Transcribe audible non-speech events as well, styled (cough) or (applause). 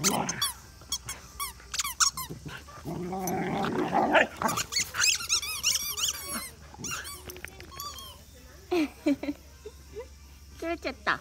(laughs) 切れちゃった。